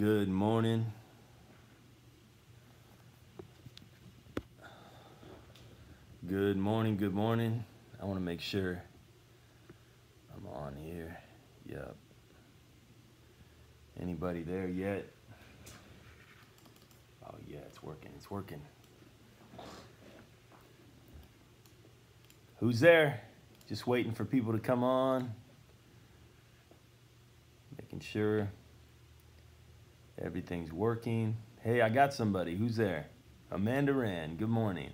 Good morning. Good morning, good morning. I want to make sure I'm on here. Yep. Anybody there yet? Oh, yeah, it's working. It's working. Who's there? Just waiting for people to come on. Making sure everything's working. Hey, I got somebody. Who's there? Amanda Rand. Good morning.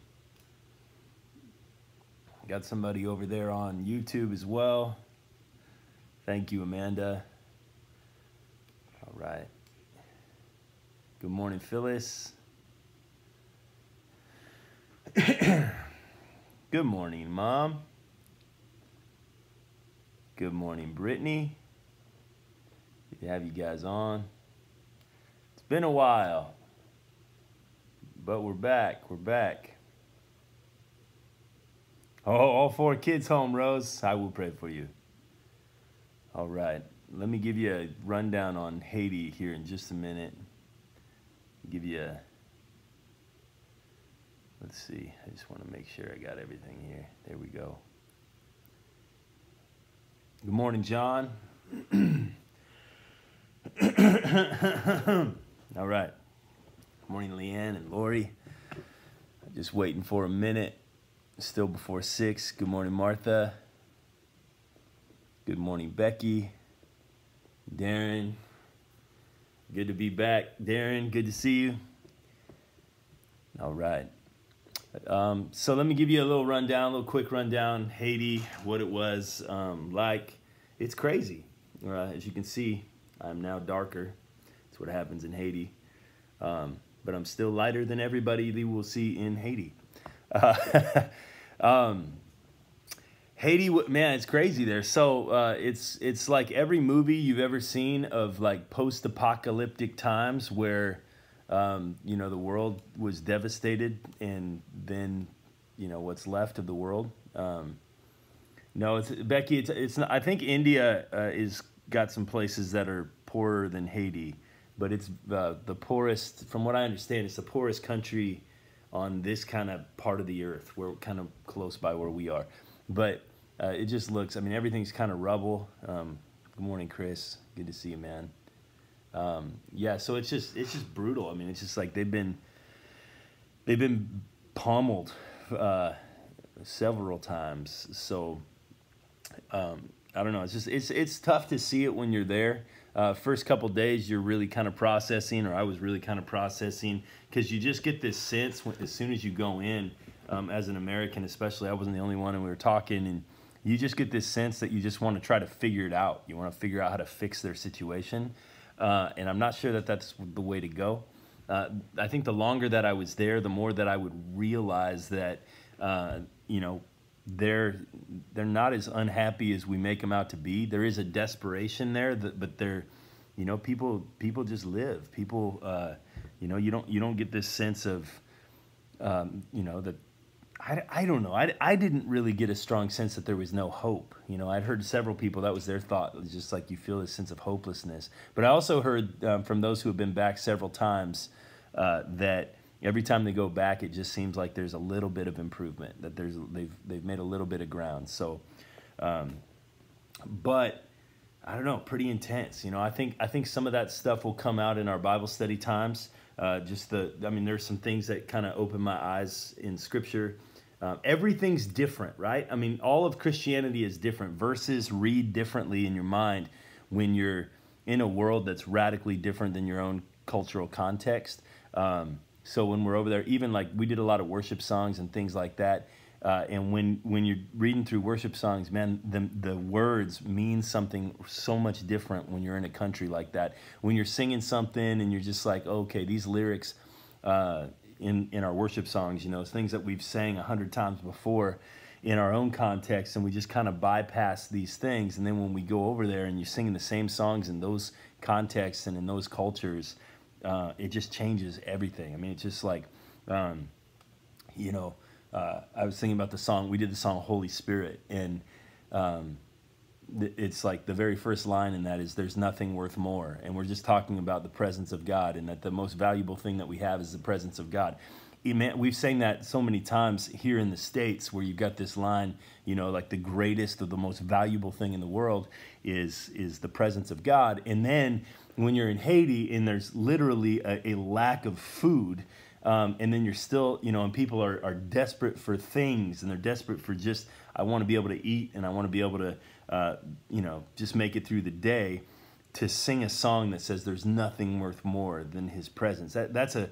Got somebody over there on YouTube as well. Thank you, Amanda. All right. Good morning, Phyllis. Good morning, Mom. Good morning, Brittany. Good to have you guys on. Been a while, but we're back. We're back. Oh, all four kids home, Rose. I will pray for you. All right. Let me give you a rundown on Haiti here in just a minute. Give you a. Let's see. I just want to make sure I got everything here. There we go. Good morning, John. All right. Good morning, Leanne and Lori. Just waiting for a minute. Still before six. Good morning, Martha. Good morning, Becky. Darren. Good to be back. Darren, good to see you. All right. Um, so let me give you a little rundown, a little quick rundown. Haiti, what it was um, like. It's crazy. Uh, as you can see, I'm now darker. That's what happens in Haiti. Um, but I'm still lighter than everybody that will see in Haiti. Uh, um, Haiti, man, it's crazy there. So uh, it's it's like every movie you've ever seen of like post-apocalyptic times where um, you know the world was devastated, and then you know what's left of the world. Um, no, it's Becky. It's it's. Not, I think India uh, is got some places that are poorer than Haiti, but it's uh, the poorest. From what I understand, it's the poorest country on this kind of part of the earth. We're kind of close by where we are, but uh, it just looks. I mean, everything's kind of rubble. Um, good morning, Chris. Good to see you, man. Um, yeah, so it's just it's just brutal. I mean, it's just like they've been they've been pummeled uh, several times. So um, I don't know. It's just it's it's tough to see it when you're there. Uh, first couple days, you're really kind of processing, or I was really kind of processing, because you just get this sense when, as soon as you go in, um, as an American, especially. I wasn't the only one, and we were talking, and you just get this sense that you just want to try to figure it out. You want to figure out how to fix their situation, uh, and I'm not sure that that's the way to go. Uh, I think the longer that I was there, the more that I would realize that, uh, you know, they're they're not as unhappy as we make them out to be. There is a desperation there, that, but they're, you know, people people just live. People, uh, you know, you don't you don't get this sense of, um, you know, that. I, I don't know. I, I didn't really get a strong sense that there was no hope. You know, I'd heard several people that was their thought. It was just like you feel this sense of hopelessness. But I also heard um, from those who have been back several times uh, that every time they go back, it just seems like there's a little bit of improvement. That there's they've they've made a little bit of ground. So, um, but I don't know, pretty intense. You know, I think I think some of that stuff will come out in our Bible study times. Uh, just the, I mean, there's some things that kind of open my eyes in Scripture. Um, everything's different, right? I mean, all of Christianity is different. Verses read differently in your mind when you're in a world that's radically different than your own cultural context. Um, so when we're over there, even like we did a lot of worship songs and things like that. Uh, and when when you're reading through worship songs, man, the the words mean something so much different when you're in a country like that. When you're singing something and you're just like, okay, these lyrics uh, in in our worship songs, you know, things that we've sang a hundred times before in our own context, and we just kind of bypass these things. And then when we go over there and you're singing the same songs in those contexts and in those cultures, uh, it just changes everything. I mean, it's just like, um, you know, uh, I was thinking about the song, we did the song Holy Spirit, and, um, it's like the very first line in that is there's nothing worth more. And we're just talking about the presence of god and that the most valuable thing that we have is the presence of god. We've sang that so many times here in the states where you've got this line you know like the greatest or the most valuable thing in the world is is the presence of god. And then when you're in haiti and there's literally a, a lack of food um, and then you're still you know and people are, are desperate for things and they're desperate for just i want to be able to eat and i want to be able to uh, you know just make it through the day to sing a song that says there's nothing worth more than his presence. That, that's a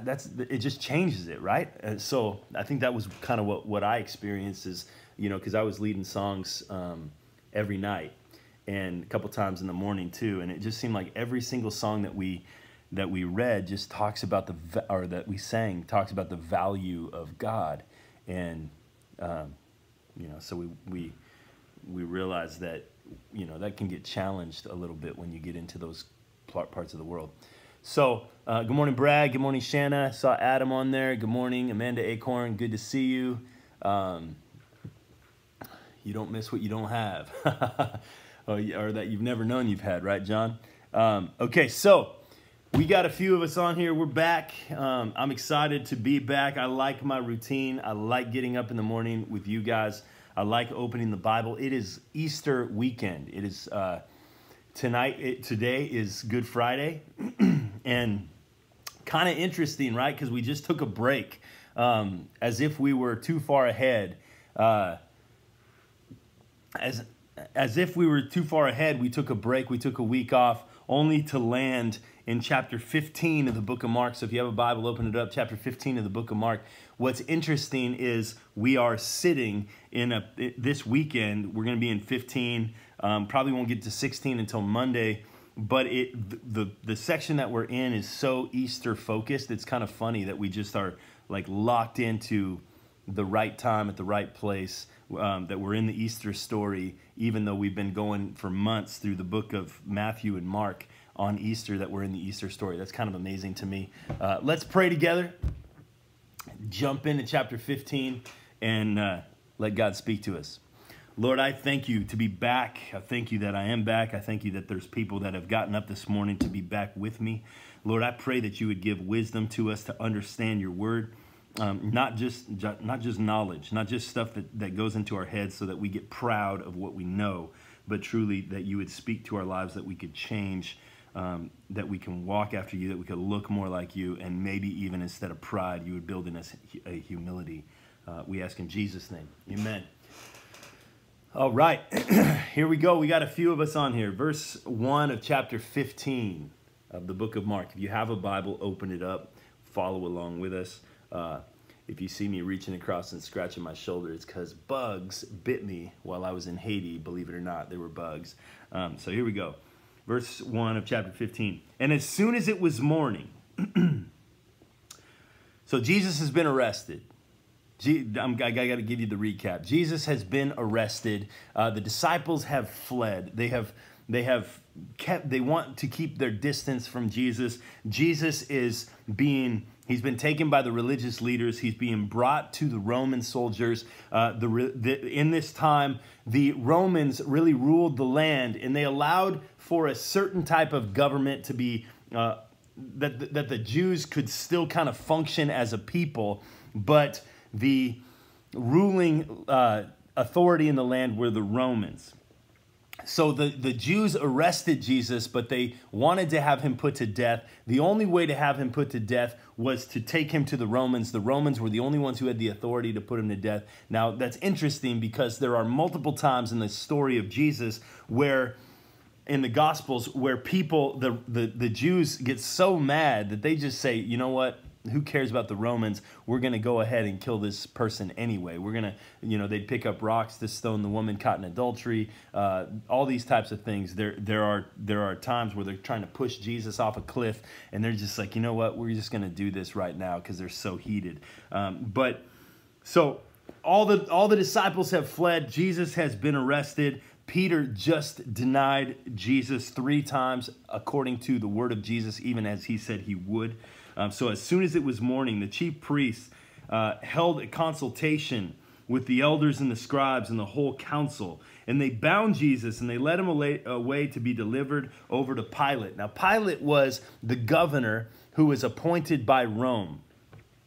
that's it just changes it right? And so i think that was kind of what what i experienced is you know because i was leading songs um, every night and a couple times in the morning too and it just seemed like every single song that we that we read just talks about the or that we sang talks about the value of god and um, you know so we we we realize that you know that can get challenged a little bit when you get into those parts of the world so, uh, good morning, Brad. Good morning, Shanna. Saw Adam on there. Good morning, Amanda Acorn. Good to see you. Um, you don't miss what you don't have, or, or, that you've never known you've had, right, John? Um, okay, so we got a few of us on here. We're back. Um, I'm excited to be back. I like my routine. I like getting up in the morning with you guys. I like opening the Bible. It is Easter weekend. It is. Uh, tonight it, today is good friday and kind of interesting right because we just took a break um, as if we were too far ahead uh, as as if we were too far ahead we took a break we took a week off only to land in chapter 15 of the book of mark so if you have a bible open it up chapter 15 of the book of mark what's interesting is we are sitting in a this weekend we're going to be in 15 um, probably won't get to 16 until Monday, but it the the section that we're in is so Easter focused. It's kind of funny that we just are like locked into the right time at the right place. Um, that we're in the Easter story, even though we've been going for months through the book of Matthew and Mark on Easter, that we're in the Easter story. That's kind of amazing to me. Uh, let's pray together. Jump into chapter 15 and uh, let God speak to us. Lord, I thank you to be back. I thank you that I am back. I thank you that there's people that have gotten up this morning to be back with me. Lord, I pray that you would give wisdom to us to understand your word. Um, not just not just knowledge, not just stuff that, that goes into our heads so that we get proud of what we know, but truly that you would speak to our lives, that we could change, um, that we can walk after you, that we could look more like you, and maybe even instead of pride, you would build in us a humility. Uh, we ask in Jesus' name. Amen. All right, here we go. We got a few of us on here. Verse 1 of chapter 15 of the book of Mark. If you have a Bible, open it up, follow along with us. Uh, if you see me reaching across and scratching my shoulder, it's because bugs bit me while I was in Haiti. Believe it or not, they were bugs. Um, so here we go. Verse 1 of chapter 15. And as soon as it was morning, so Jesus has been arrested. I got to give you the recap. Jesus has been arrested. Uh, the disciples have fled. They have they have kept. They want to keep their distance from Jesus. Jesus is being. He's been taken by the religious leaders. He's being brought to the Roman soldiers. Uh, the, the, in this time, the Romans really ruled the land, and they allowed for a certain type of government to be uh, that that the Jews could still kind of function as a people, but the ruling uh, authority in the land were the Romans. So the, the Jews arrested Jesus, but they wanted to have him put to death. The only way to have him put to death was to take him to the Romans. The Romans were the only ones who had the authority to put him to death. Now, that's interesting because there are multiple times in the story of Jesus where in the gospels where people the, the the jews get so mad that they just say you know what who cares about the Romans? We're going to go ahead and kill this person anyway. We're going to, you know, they'd pick up rocks to stone the woman caught in adultery. Uh, all these types of things. There, there are there are times where they're trying to push Jesus off a cliff, and they're just like, you know what? We're just going to do this right now because they're so heated. Um, but so all the all the disciples have fled. Jesus has been arrested. Peter just denied Jesus three times, according to the word of Jesus, even as he said he would. Um, so as soon as it was morning, the chief priests uh, held a consultation with the elders and the scribes and the whole council. And they bound Jesus and they led him away, to be delivered over to Pilate. Now, Pilate was the governor who was appointed by Rome.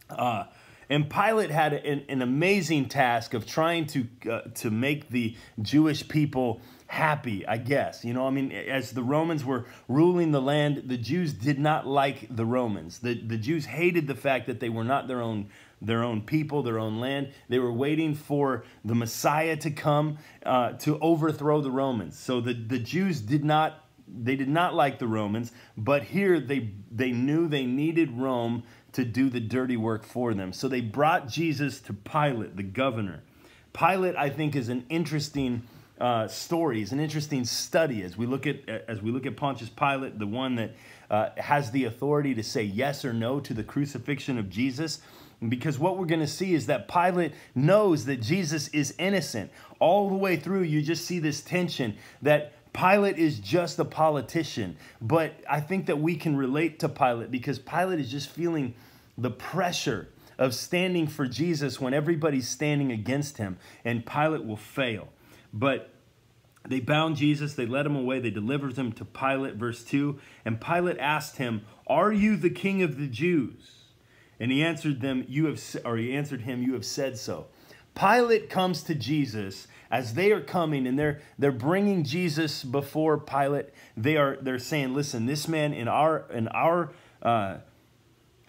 Uh, and Pilate had an, an, amazing task of trying to, uh, to make the Jewish people happy, I guess. You know, I mean, as the Romans were ruling the land, the Jews did not like the Romans. The, the Jews hated the fact that they were not their own their own people, their own land. They were waiting for the Messiah to come uh, to overthrow the Romans. So the, the Jews did not they did not like the Romans, but here they they knew they needed Rome to do the dirty work for them. So they brought Jesus to Pilate, the governor. Pilate, I think, is an interesting uh, story. It's an interesting study as we look at as we look at Pontius Pilate, the one that uh, has the authority to say yes or no to the crucifixion of Jesus. Because what we're going to see is that Pilate knows that Jesus is innocent. All the way through, you just see this tension that Pilate is just a politician. But I think that we can relate to Pilate because Pilate is just feeling the pressure of standing for Jesus when everybody's standing against him, and Pilate will fail. But they bound Jesus, they led him away, they delivered him to Pilate, verse 2. And Pilate asked him, Are you the king of the Jews? And he answered them, You have or he answered him, You have said so. Pilate comes to Jesus as they are coming and they're they're bringing Jesus before Pilate. They are they're saying, "Listen, this man in our in our uh,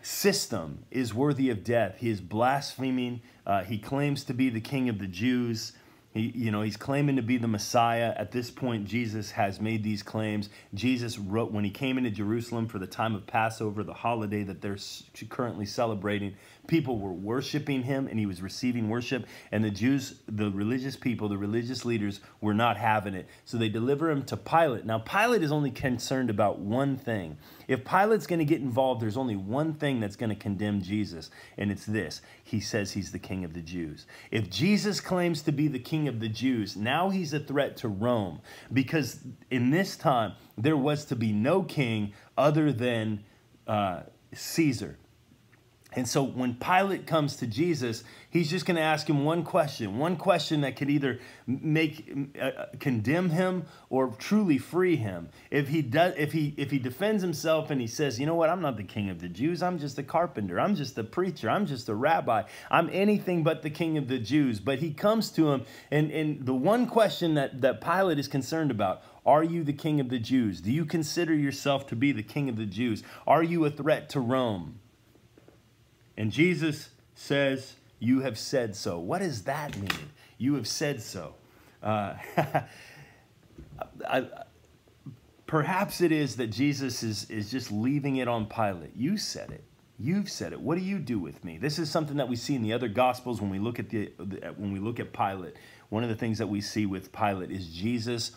system is worthy of death. He is blaspheming. Uh, he claims to be the king of the Jews. He, you know, he's claiming to be the Messiah. At this point, Jesus has made these claims. Jesus rode when he came into Jerusalem for the time of Passover, the holiday that they're currently celebrating. People were worshiping him and he was receiving worship. And the Jews, the religious people, the religious leaders were not having it. So they deliver him to Pilate. Now, Pilate is only concerned about one thing. If Pilate's going to get involved, there's only one thing that's going to condemn Jesus, and it's this he says he's the king of the Jews. If Jesus claims to be the king of the Jews, now he's a threat to Rome because in this time there was to be no king other than uh, Caesar. And so when Pilate comes to Jesus, he's just going to ask him one question, one question that could either make uh, uh, condemn him or truly free him. If he does if he if he defends himself and he says, "You know what? I'm not the king of the Jews. I'm just a carpenter. I'm just a preacher. I'm just a rabbi. I'm anything but the king of the Jews." But he comes to him and and the one question that that Pilate is concerned about, are you the king of the Jews? Do you consider yourself to be the king of the Jews? Are you a threat to Rome? And Jesus says, You have said so. What does that mean? You have said so. Uh, I, perhaps it is that Jesus is, is just leaving it on Pilate. You said it. You've said it. What do you do with me? This is something that we see in the other gospels when we look at the when we look at Pilate. One of the things that we see with Pilate is Jesus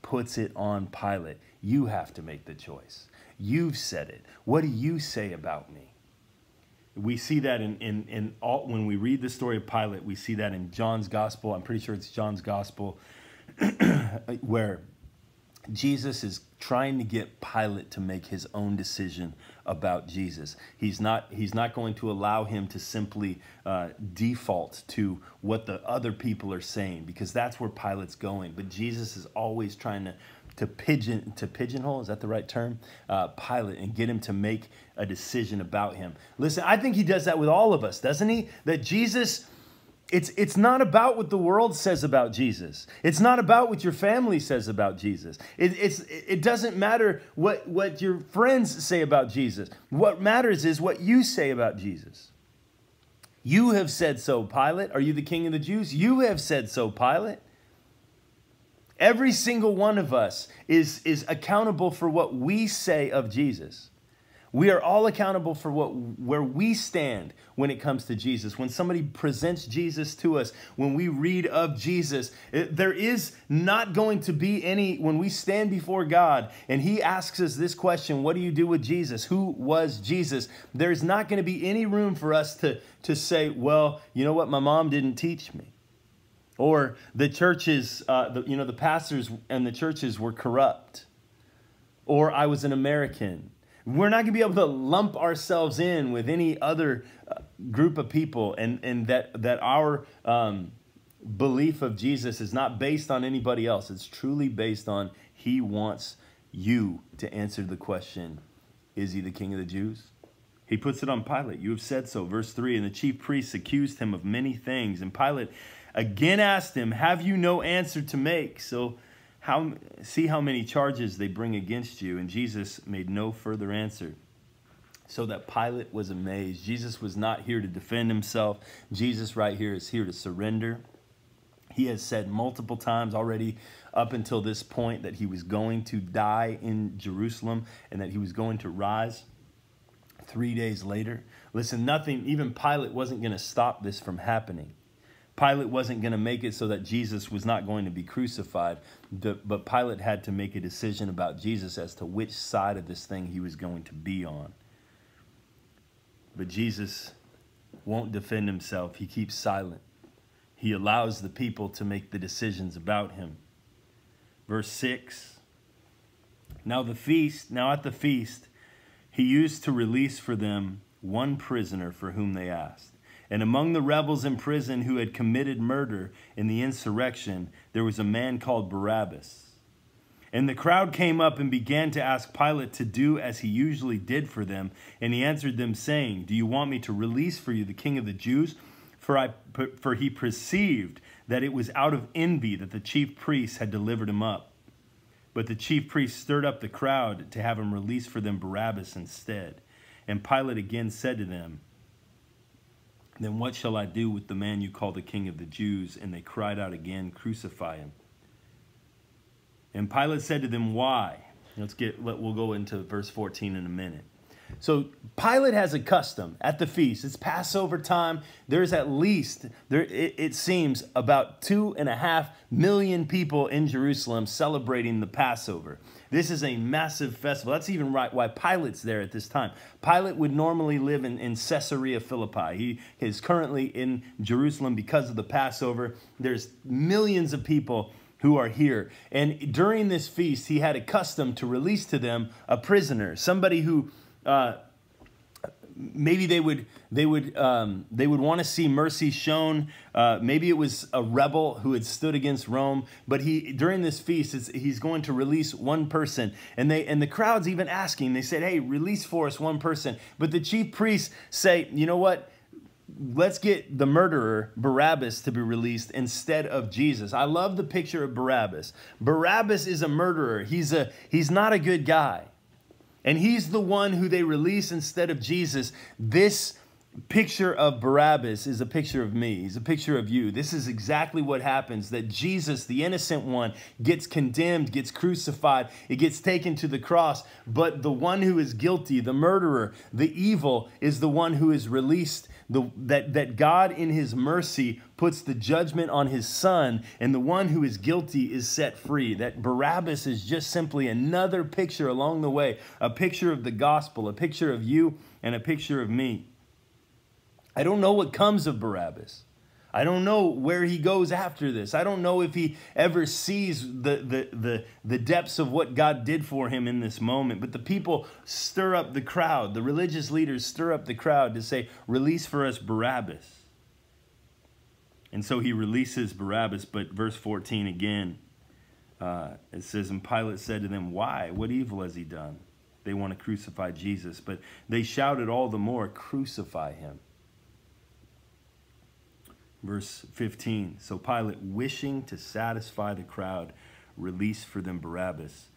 puts it on Pilate. You have to make the choice. You've said it. What do you say about me? We see that in, in, in all, when we read the story of Pilate, we see that in John's gospel. I'm pretty sure it's John's gospel, where Jesus is trying to get Pilate to make his own decision about Jesus. He's not, he's not going to allow him to simply uh, default to what the other people are saying because that's where Pilate's going. But Jesus is always trying to to pigeon to pigeonhole is that the right term? Uh, pilate and get him to make a decision about him. Listen i think he does that with all of us doesn't he? That jesus it's it's not about what the world says about jesus. It's not about what your family says about jesus. It, it's it doesn't matter what what your friends say about jesus. What matters is what you say about jesus. You have said so pilate. Are you the king of the jews? You have said so pilate Every single one of us is, is accountable for what we say of Jesus. We are all accountable for what where we stand when it comes to Jesus. When somebody presents Jesus to us, when we read of Jesus, it, there is not going to be any when we stand before God and he asks us this question, what do you do with Jesus? Who was Jesus? There's not going to be any room for us to to say, well, you know what my mom didn't teach me or the churches, uh, the, you know, the pastors and the churches were corrupt, or I was an American. We're not going to be able to lump ourselves in with any other uh, group of people, and, and that, that our um, belief of Jesus is not based on anybody else. It's truly based on he wants you to answer the question, is he the king of the Jews? He puts it on Pilate. You have said so. Verse 3 And the chief priests accused him of many things. And Pilate again asked him, Have you no answer to make? So how, see how many charges they bring against you. And Jesus made no further answer. So that Pilate was amazed. Jesus was not here to defend himself. Jesus, right here, is here to surrender. He has said multiple times already up until this point that he was going to die in Jerusalem and that he was going to rise three days later. Listen, nothing, even Pilate wasn't going to stop this from happening. Pilate wasn't going to make it so that Jesus was not going to be crucified, but Pilate had to make a decision about Jesus as to which side of this thing he was going to be on. But Jesus won't defend himself, he keeps silent. He allows the people to make the decisions about him. Verse 6 Now the feast, now at the feast, he used to release for them one prisoner for whom they asked. And among the rebels in prison who had committed murder in the insurrection, there was a man called Barabbas. And the crowd came up and began to ask Pilate to do as he usually did for them. And he answered them, saying, Do you want me to release for you the king of the Jews? For, I, for he perceived that it was out of envy that the chief priests had delivered him up. But the chief priests stirred up the crowd to have him release for them Barabbas instead. And Pilate again said to them, Then what shall I do with the man you call the king of the Jews? And they cried out again, Crucify him. And Pilate said to them, Why? Let's get, let, we'll go into verse 14 in a minute. So Pilate has a custom at the feast. It's Passover time. There's at least, there it, it, seems, about two and a half million people in Jerusalem celebrating the Passover. This is a massive festival. That's even right why Pilate's there at this time. Pilate would normally live in, in Caesarea Philippi. He is currently in Jerusalem because of the Passover. There's millions of people who are here. And during this feast, he had a custom to release to them a prisoner, somebody who uh, maybe they would they would um, they would want to see mercy shown. Uh, maybe it was a rebel who had stood against Rome, but he during this feast he's going to release one person, and they and the crowd's even asking. They said, "Hey, release for us one person." But the chief priests say, "You know what?" Let's get the murderer, Barabbas, to be released instead of Jesus. I love the picture of Barabbas. Barabbas is a murderer. He's, a, he's not a good guy and he's the one who they release instead of Jesus. This picture of Barabbas is a picture of me. He's a picture of you. This is exactly what happens that Jesus, the innocent one, gets condemned, gets crucified, it gets taken to the cross. But the one who is guilty, the murderer, the evil, is the one who is released the, that, that God, in his mercy, puts the judgment on his son, and the one who is guilty is set free. That Barabbas is just simply another picture along the way, a picture of the gospel, a picture of you, and a picture of me. I don't know what comes of Barabbas. I don't know where he goes after this. I don't know if he ever sees the, the, the, the depths of what God did for him in this moment. But the people stir up the crowd. The religious leaders stir up the crowd to say, Release for us Barabbas. And so he releases Barabbas. But verse 14 again, uh, it says, And Pilate said to them, Why? What evil has he done? They want to crucify Jesus. But they shouted all the more, Crucify him. Verse 15 So Pilate, wishing to satisfy the crowd, released for them Barabbas.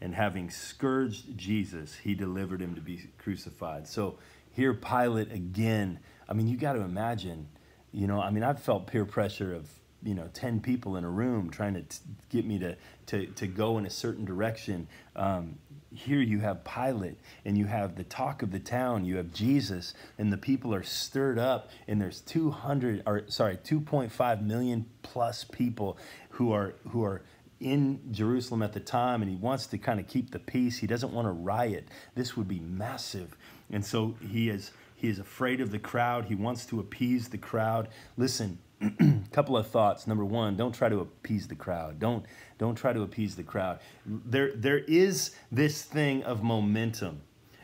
And having scourged Jesus, he delivered him to be crucified. So here, Pilate again. I mean, you got to imagine, you know, I mean, I've felt peer pressure of you know 10 people in a room trying to get me to, to, to go in a certain direction um, here you have Pilate and you have the talk of the town, you have Jesus, and the people are stirred up, and there's 200 or sorry, 2.5 million plus people who are who are in Jerusalem at the time, and he wants to kind of keep the peace. He doesn't want to riot. This would be massive, and so he is he is afraid of the crowd. He wants to appease the crowd. Listen, couple of thoughts. Number one, don't try to appease the crowd. Don't don't try to appease the crowd. There there is this thing of momentum.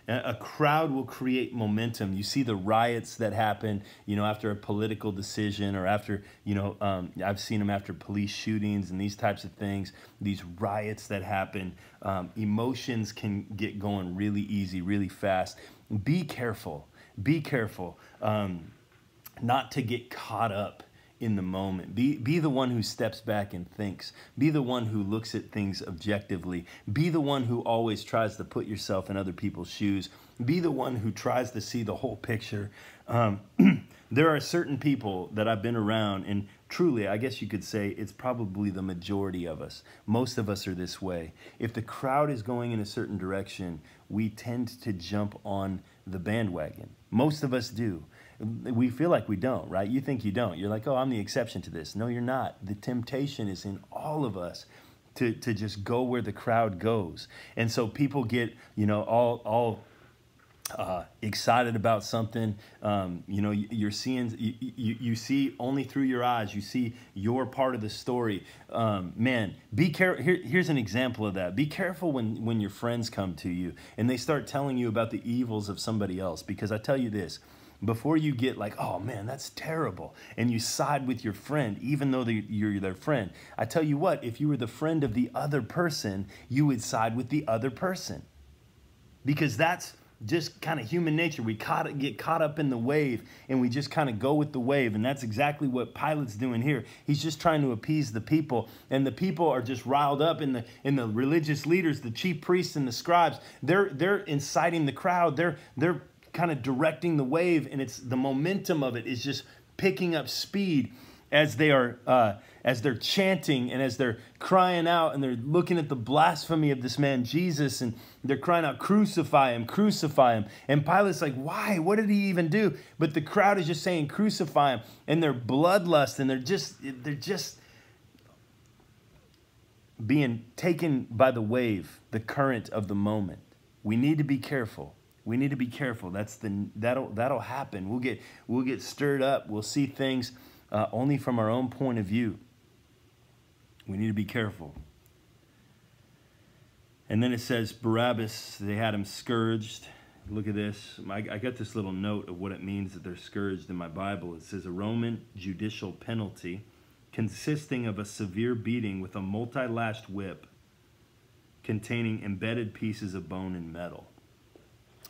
A crowd will create momentum. You see the riots that happen, you know, after a political decision or after, you know, um, I've seen them after police shootings and these types of things, these riots that happen. Um, emotions can get going really easy, really fast. Be careful. Be careful um, not to get caught up in the moment. Be, be the one who steps back and thinks. Be the one who looks at things objectively. Be the one who always tries to put yourself in other people's shoes. Be the one who tries to see the whole picture. Um, there are certain people that I've been around, and truly, I guess you could say it's probably the majority of us. Most of us are this way. If the crowd is going in a certain direction, we tend to jump on the bandwagon. Most of us do we feel like we don't, right? You think you don't. You're like, oh, I'm the exception to this. No, you're not. The temptation is in all of us to, to just go where the crowd goes. And so people get, you know, all, all uh, excited about something. Um, you know, you're seeing, you, you, you, see only through your eyes. You see your part of the story. Um, man, be careful. Here, here's an example of that. Be careful when, when your friends come to you and they start telling you about the evils of somebody else. Because I tell you this, before you get like, oh man, that's terrible, and you side with your friend, even though you're their friend. I tell you what, if you were the friend of the other person, you would side with the other person. Because that's just kind of human nature. We caught, get caught up in the wave and we just kind of go with the wave. And that's exactly what Pilate's doing here. He's just trying to appease the people. And the people are just riled up in the, in the religious leaders, the chief priests and the scribes. They're, they're inciting the crowd. They're, they're kind of directing the wave, and it's the momentum of it is just picking up speed as they are uh, as they're chanting and as they're crying out and they're looking at the blasphemy of this man Jesus and they're crying out crucify him crucify him. And Pilate's like why? What did he even do? But the crowd is just saying crucify him. And they're bloodlust and they're just they're just being taken by the wave the current of the moment. We need to be careful we need to be careful. That's the that'll that'll happen. We'll get we'll get stirred up. We'll see things uh, only from our own point of view. We need to be careful. And then it says Barabbas. They had him scourged. Look at this. I, I got this little note of what it means that they're scourged in my Bible. It says a Roman judicial penalty consisting of a severe beating with a multi-lashed whip containing embedded pieces of bone and metal.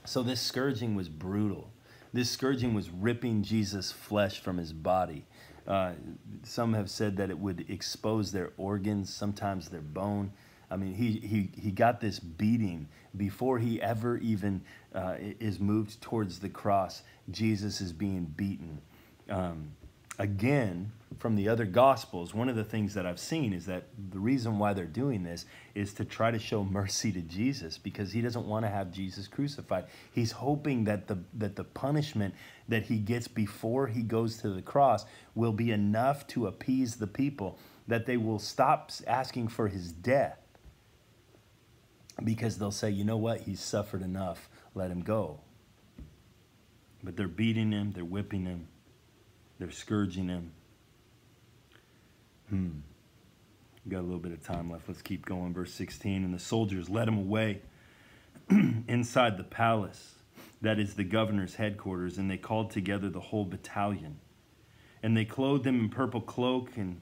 So this scourging was brutal. This scourging was ripping Jesus' flesh from his body. Uh, some have said that it would expose their organs, sometimes their bone. I mean, he, he, he got this beating before he ever even uh, is moved towards the cross. Jesus is being beaten. Um, again, from the other gospels, one of the things that I've seen is that the reason why they're doing this is to try to show mercy to Jesus because he doesn't want to have Jesus crucified. He's hoping that the that the punishment that he gets before he goes to the cross will be enough to appease the people that they will stop asking for his death because they'll say, "You know what? He's suffered enough. Let him go." But they're beating him, they're whipping him, they're scourging him Hmm. Got a little bit of time left. Let's keep going. Verse 16. And the soldiers led him away inside the palace, that is the governor's headquarters, and they called together the whole battalion. And they clothed him in purple cloak, and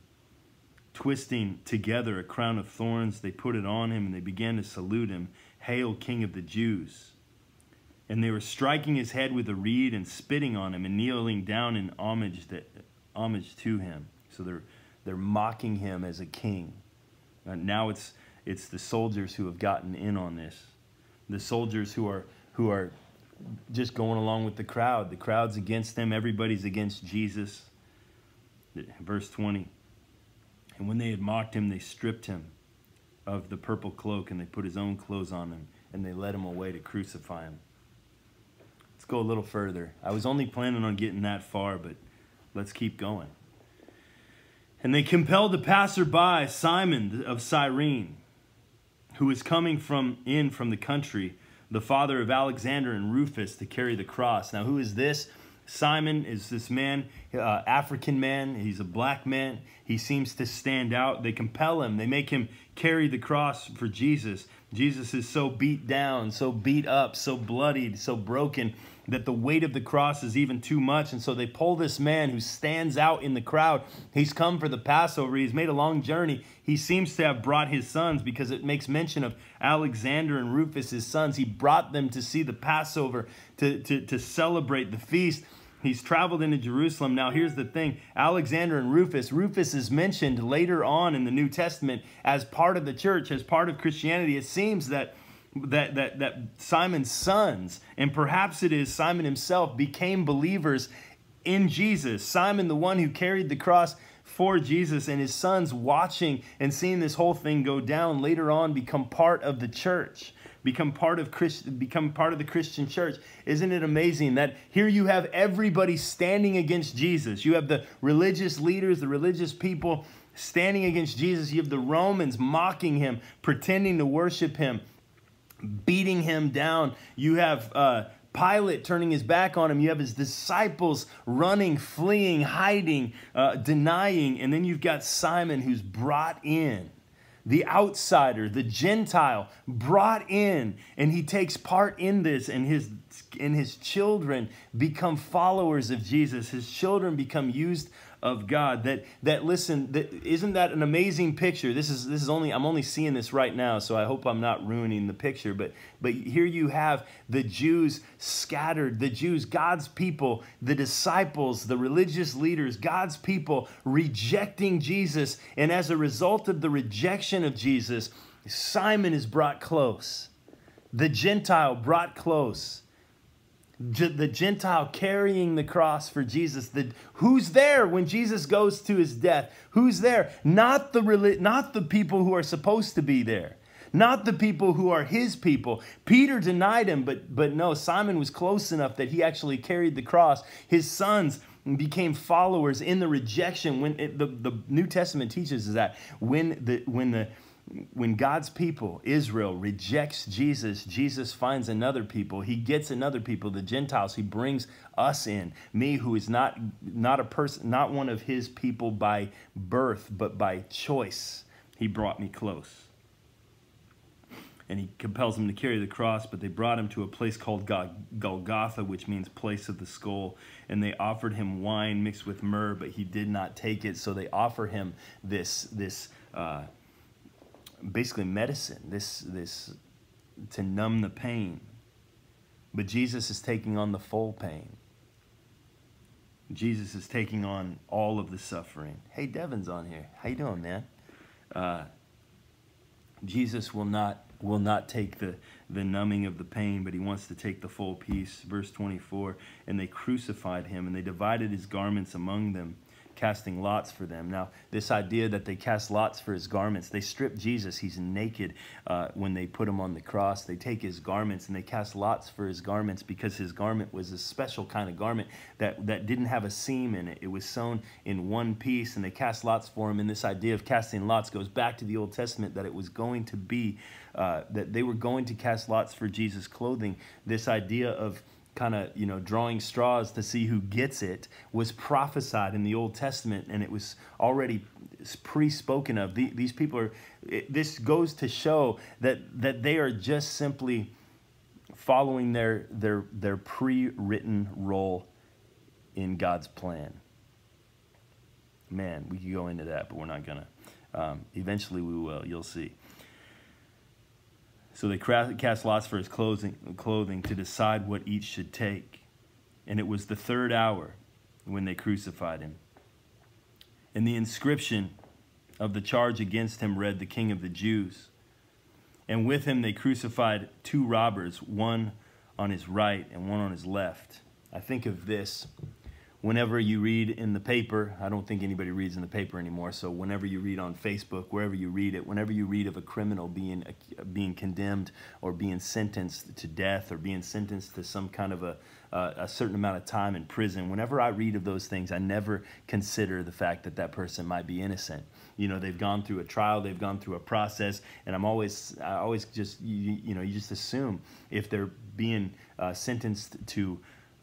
twisting together a crown of thorns, they put it on him, and they began to salute him, Hail, King of the Jews! And they were striking his head with a reed and spitting on him and kneeling down in homage, that, homage to him. So they're they're mocking him as a king. And now it's, it's the soldiers who have gotten in on this. The soldiers who are, who are just going along with the crowd. The crowd's against them. Everybody's against Jesus. Verse 20. And when they had mocked him, they stripped him of the purple cloak and they put his own clothes on him and they led him away to crucify him. Go a little further. I was only planning on getting that far, but let's keep going. And they compelled the passerby, Simon of Cyrene, who was coming from in from the country, the father of Alexander and Rufus, to carry the cross. Now, who is this? Simon is this man, uh, African man. He's a black man. He seems to stand out. They compel him. They make him carry the cross for Jesus. Jesus is so beat down, so beat up, so bloodied, so broken that the weight of the cross is even too much. And so they pull this man who stands out in the crowd. He's come for the Passover. He's made a long journey. He seems to have brought his sons because it makes mention of Alexander and Rufus, his sons. He brought them to see the Passover, to, to, to celebrate the feast. He's traveled into Jerusalem. Now, here's the thing Alexander and Rufus. Rufus is mentioned later on in the New Testament as part of the church, as part of Christianity. It seems that. That, that, that Simon's sons, and perhaps it is Simon himself, became believers in Jesus. Simon, the one who carried the cross for Jesus, and his sons watching and seeing this whole thing go down, later on become part of the church become part of Christ, become part of the Christian church. Isn't it amazing that here you have everybody standing against Jesus? You have the religious leaders, the religious people standing against Jesus. You have the Romans mocking him, pretending to worship him, beating him down. You have uh, Pilate turning his back on him. You have his disciples running, fleeing, hiding, uh, denying. And then you've got Simon who's brought in the outsider, the Gentile, brought in, and he takes part in this, and his and his children become followers of Jesus. His children become used of God. That that listen, that isn't that an amazing picture? This is this is only I'm only seeing this right now, so I hope I'm not ruining the picture. But but here you have the Jews scattered, the Jews, God's people, the disciples, the religious leaders, God's people rejecting Jesus, and as a result of the rejection of Jesus, Simon is brought close. The Gentile brought close the Gentile carrying the cross for Jesus. The, who's there when Jesus goes to his death? Who's there? Not the, not the people who are supposed to be there. Not the people who are his people. Peter denied him, but, but no, Simon was close enough that he actually carried the cross. His sons became followers in the rejection. When it, the, the New Testament teaches is that when the, when the, when God's people, Israel, rejects Jesus, Jesus finds another people. He gets another people, the Gentiles. He brings us in. Me, who is not, not a person, not one of his people by birth, but by choice. He brought me close. And he compels him to carry the cross, but they brought him to a place called Golgotha, which means place of the skull. And they offered him wine mixed with myrrh, but he did not take it. So they offer him this, this, uh, basically medicine, this, this to numb the pain. But Jesus is taking on the full pain. Jesus is taking on all of the suffering. Hey, Devin's on here. How you doing, man? Uh, Jesus will not will not take the the numbing of the pain, but he wants to take the full peace. Verse 24, and they crucified him, and they divided his garments among them casting lots for them. Now, this idea that they cast lots for his garments, they strip Jesus. He's naked uh, when they put him on the cross. They take his garments and they cast lots for his garments because his garment was a special kind of garment that, that didn't have a seam in it. It was sewn in one piece, and they cast lots for him. And this idea of casting lots goes back to the Old Testament that it was going to be, uh, that they were going to cast lots for Jesus' clothing. This idea of kind of you know drawing straws to see who gets it was prophesied in the Old Testament, and it was already pre-spoken of. These people are. This goes to show that that they are just simply following their their their pre-written role in God's plan. Man, we could go into that, but we're not gonna. Um, eventually, we will. You'll see. So they cast lots for his clothing, clothing to decide what each should take. And it was the third hour when they crucified him. And the inscription of the charge against him read, The King of the Jews. And with him they crucified two robbers, one on his right and one on his left. I think of this whenever you read in the paper, I don't think anybody reads in the paper anymore. So whenever you read on Facebook, wherever you read it, whenever you read of a criminal being being condemned or being sentenced to death or being sentenced to some kind of a uh, a certain amount of time in prison, whenever I read of those things, I never consider the fact that that person might be innocent. You know, they've gone through a trial, they've gone through a process, and I'm always, I always just, you, you know, you just assume if they're being uh, sentenced to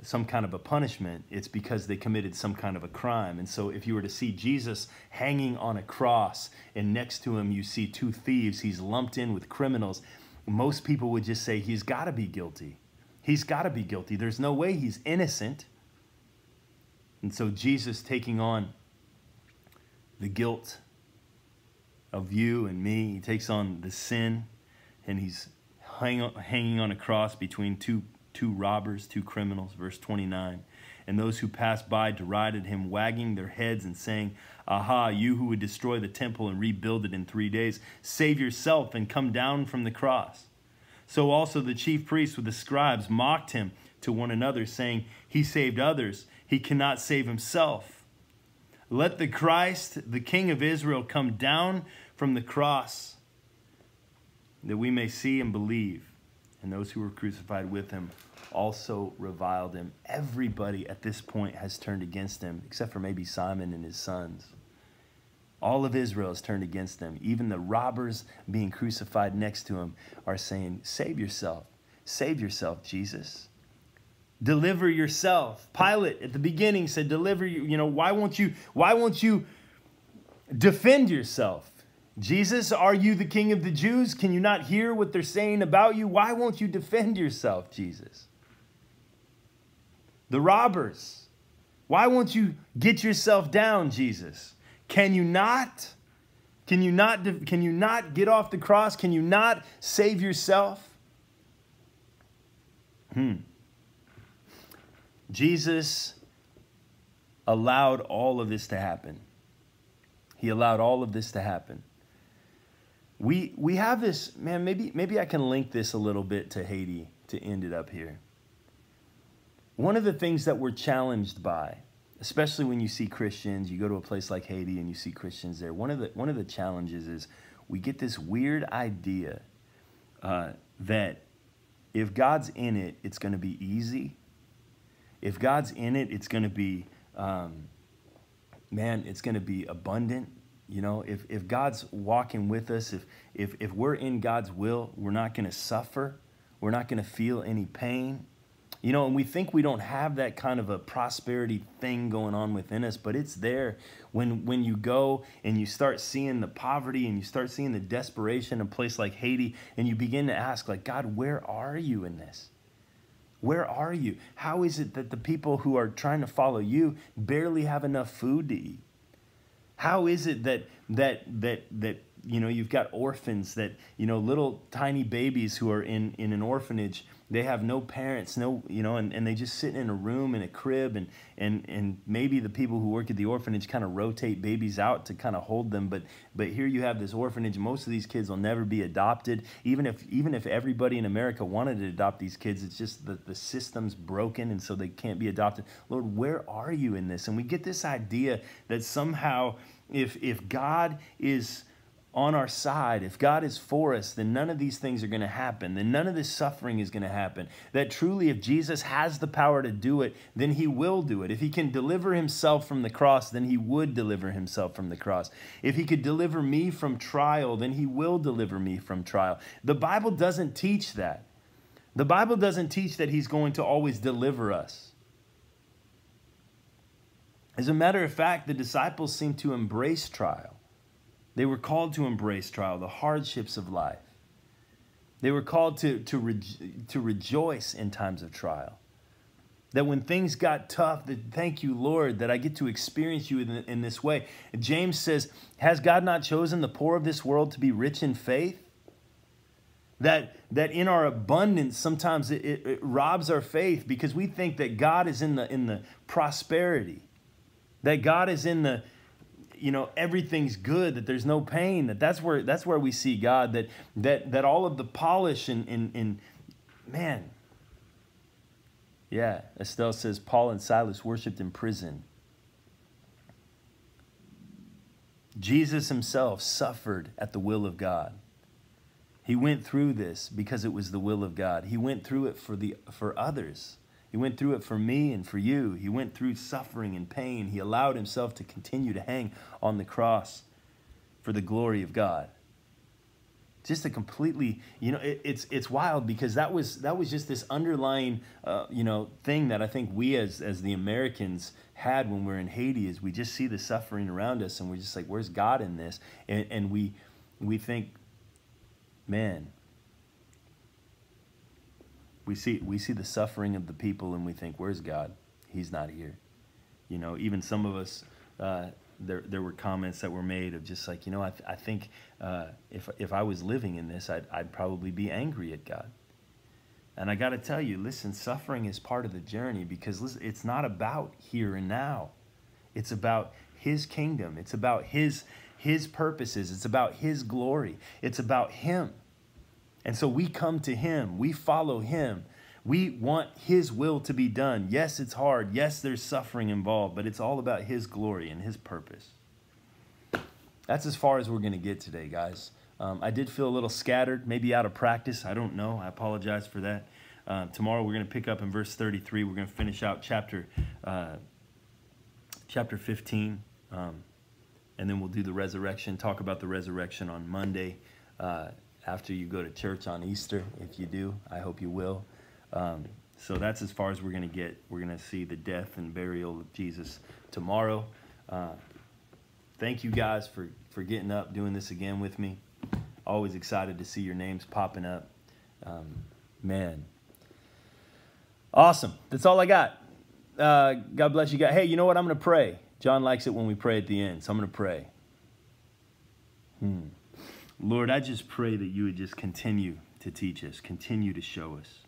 some kind of a punishment, it's because they committed some kind of a crime. And so if you were to see Jesus hanging on a cross and next to him you see two thieves, he's lumped in with criminals, most people would just say he's got to be guilty. He's got to be guilty. There's no way he's innocent. And so Jesus taking on the guilt of you and me, he takes on the sin and he's hang, hanging on a cross between two two robbers, two criminals, verse 29. And those who passed by derided him, wagging their heads and saying, Aha, you who would destroy the temple and rebuild it in three days, save yourself and come down from the cross. So also the chief priests with the scribes mocked him to one another, saying, He saved others, he cannot save himself. Let the Christ, the King of Israel, come down from the cross, that we may see and believe. And those who were crucified with him also reviled him. Everybody at this point has turned against him, except for maybe Simon and his sons. All of Israel has turned against him. Even the robbers being crucified next to him are saying, Save yourself. Save yourself, Jesus. Deliver yourself. Pilate at the beginning said, Deliver you. You know, why won't you, why won't you defend yourself? Jesus, are you the king of the Jews? Can you not hear what they're saying about you? Why won't you defend yourself, Jesus? the robbers. Why won't you get yourself down, Jesus? Can you not? Can you not can you not get off the cross? Can you not save yourself? Hmm. Jesus allowed all of this to happen. He allowed all of this to happen. We we have this, man, maybe maybe I can link this a little bit to Haiti to end it up here. One of the things that we're challenged by, especially when you see Christians, you go to a place like Haiti and you see Christians there. One of the one of the challenges is we get this weird idea uh, that if God's in it, it's going to be easy. If God's in it, it's going to be, um, man, it's going to be abundant. You know, if, if God's walking with us, if, if, if we're in God's will, we're not going to suffer. We're not going to feel any pain. You know, and we think we don't have that kind of a prosperity thing going on within us, but it's there when when you go and you start seeing the poverty and you start seeing the desperation in a place like Haiti and you begin to ask like, God, where are you in this? Where are you? How is it that the people who are trying to follow you barely have enough food to eat? How is it that that that that you know you've got orphans that you know little tiny babies who are in in an orphanage they have no parents no you know and, and they just sit in a room in a crib and and and maybe the people who work at the orphanage kind of rotate babies out to kind of hold them but but here you have this orphanage. Most of these kids will never be adopted. Even if even if everybody in america wanted to adopt these kids it's just that the system's broken and so they can't be adopted. Lord where are you in this? And we get this idea that somehow if if god is on our side, if God is for us, then none of these things are going to happen. Then none of this suffering is going to happen. That truly, if Jesus has the power to do it, then he will do it. If he can deliver himself from the cross, then he would deliver himself from the cross. If he could deliver me from trial, then he will deliver me from trial. The Bible doesn't teach that. The Bible doesn't teach that he's going to always deliver us. As a matter of fact, the disciples seem to embrace trial. They were called to embrace trial, the hardships of life. They were called to, to, to rejoice in times of trial. That when things got tough, that thank you, Lord, that I get to experience you in, in this way. James says, Has God not chosen the poor of this world to be rich in faith? That, that in our abundance, sometimes it, it, it robs our faith because we think that God is in the, in the prosperity, that God is in the, you know everything's good that there's no pain that that's where that's where we see god that that that all of the polish and and, and man. Yeah estelle says paul and silas worshiped in prison. Jesus himself suffered at the will of god. He went through this because it was the will of god. He went through it for the for others he went through it for me and for you. He went through suffering and pain. He allowed himself to continue to hang on the cross for the glory of God. just a completely you know it, it's it's wild because that was that was just this underlying uh, you know thing that I think we as as the Americans had when we're in Haiti is we just see the suffering around us and we're just like where's God in this and and we we think man we see we see the suffering of the people and we think where's God he's not here you know even some of us uh, there, there were comments that were made of just like, you know, I, th- I think uh, if, if I was living in this, I'd, I'd probably be angry at God. And I got to tell you, listen, suffering is part of the journey because listen, it's not about here and now. It's about His kingdom. It's about His, His purposes. It's about His glory. It's about Him. And so we come to Him, we follow Him, we want His will to be done. Yes, it's hard. Yes, there's suffering involved, but it's all about His glory and His purpose. That's as far as we're going to get today, guys. Um, I did feel a little scattered, maybe out of practice. I don't know. I apologize for that. Uh, tomorrow we're going to pick up in verse 33. We're going to finish out chapter uh, chapter 15, um, and then we'll do the resurrection. Talk about the resurrection on Monday uh, after you go to church on Easter. If you do, I hope you will. Um, so that's as far as we're going to get. We're going to see the death and burial of Jesus tomorrow. Uh, thank you guys for, for getting up, doing this again with me. Always excited to see your names popping up. Um, man. Awesome. That's all I got. Uh, God bless you guys. Hey, you know what? I'm going to pray. John likes it when we pray at the end, so I'm going to pray. Hmm. Lord, I just pray that you would just continue to teach us, continue to show us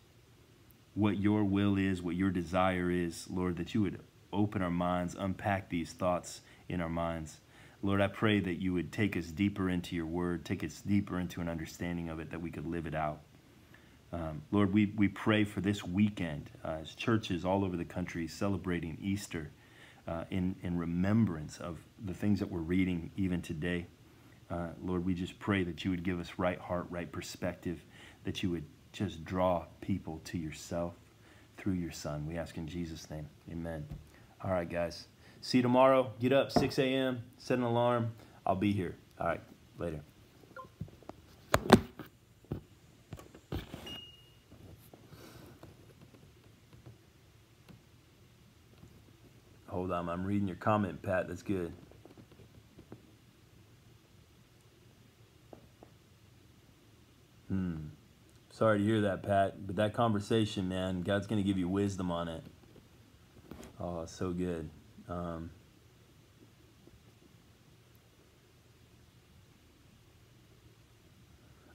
what your will is, what your desire is, Lord, that you would open our minds, unpack these thoughts in our minds. Lord, I pray that you would take us deeper into your word, take us deeper into an understanding of it, that we could live it out. Um, Lord, we, we pray for this weekend uh, as churches all over the country celebrating Easter uh, in, in remembrance of the things that we're reading even today. Uh, Lord, we just pray that you would give us right heart, right perspective, that you would just draw people to yourself through your son. We ask in Jesus' name. Amen. All right, guys. See you tomorrow. Get up 6 a.m., set an alarm. I'll be here. All right, later. Hold on, I'm reading your comment, Pat. That's good. Sorry to hear that, Pat. But that conversation, man, God's going to give you wisdom on it. Oh, so good. Um,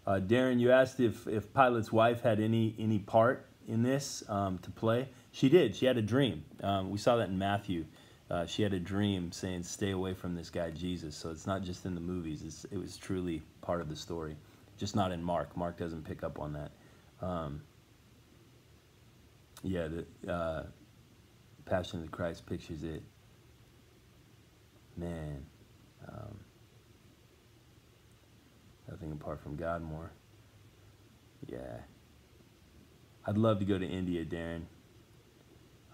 uh, Darren, you asked if, if Pilate's wife had any, any part in this um, to play. She did. She had a dream. Um, we saw that in Matthew. Uh, she had a dream saying, stay away from this guy, Jesus. So it's not just in the movies. It's, it was truly part of the story just not in Mark. Mark doesn't pick up on that. Um, yeah, the uh, Passion of the Christ pictures it. Man, um, nothing apart from God more. Yeah. I'd love to go to India, Darren.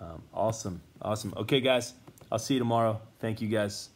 Um, awesome. Awesome. Okay, guys. I'll see you tomorrow. Thank you, guys.